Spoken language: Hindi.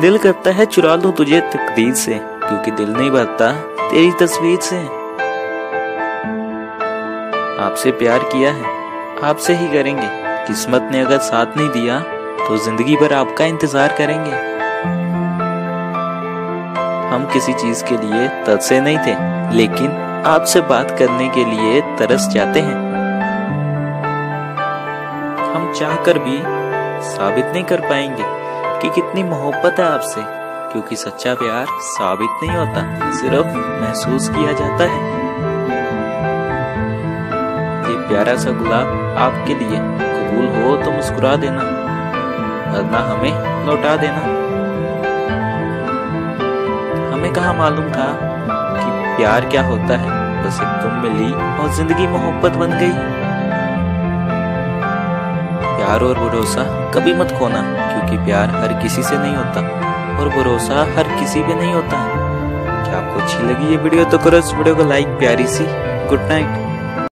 दिल करता है चुरा लूँ तुझे तकदीर से, क्योंकि दिल नहीं भरता तेरी तस्वीर से। आपसे प्यार किया है, आपसे ही करेंगे। किस्मत ने अगर साथ नहीं दिया तो ज़िंदगी भर आपका इंतज़ार करेंगे। हम किसी चीज़ के लिए तरसे नहीं थे, लेकिन आपसे बात करने के लिए तरस जाते हैं। हम चाहकर भी साबित नहीं कर पाएँगे। कि कितनी मोहब्बत है आपसे, क्योंकि सच्चा प्यार साबित नहीं होता, सिर्फ़ महसूस किया जाता है। ये प्यारा सा गुलाब आपके लिए कबूल हो तो मुस्कुरा देना वरना हमें लौटा देना। हमें कहा मालूम था कि प्यार क्या होता है, बस एक तुम मिली और ज़िंदगी मोहब्बत बन गई। प्यार और भरोसा कभी मत खोना। क्योंकि प्यार हर किसी से नहीं होता और भरोसा हर किसी पे नहीं होता। क्या आपको अच्छी लगी ये वीडियो? तो करो इस वीडियो को लाइक प्यारी सी। Good night